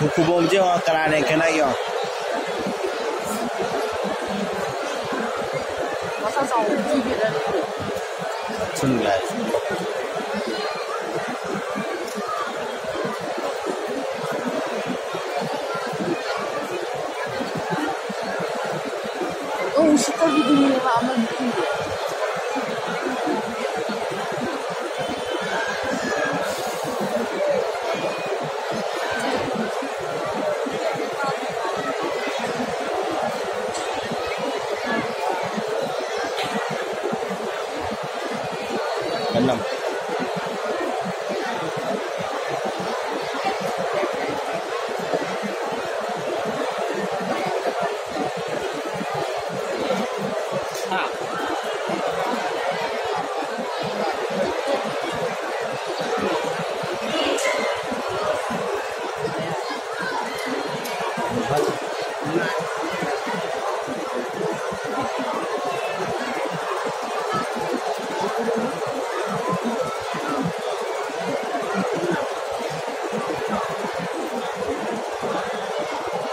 buku bom jo karane kena yo. Masa sao ji ge de chung lai Khánh Lâm Thank you. Sungai. 哦，是这里的他们地。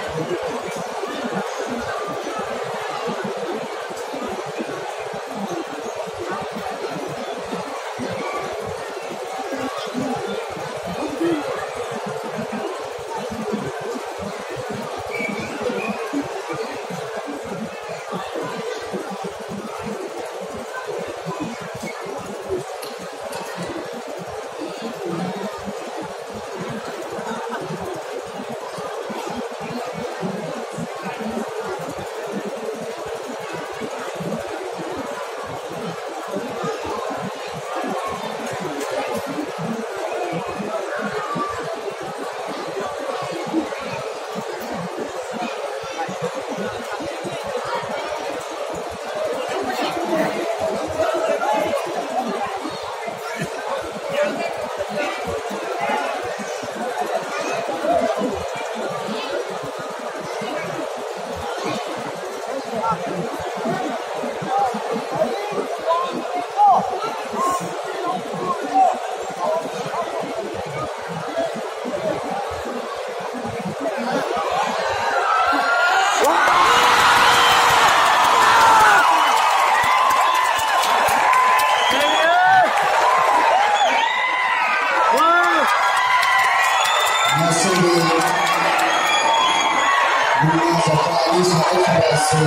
さい。Absolutely. सत्ताईस अक्टूबर से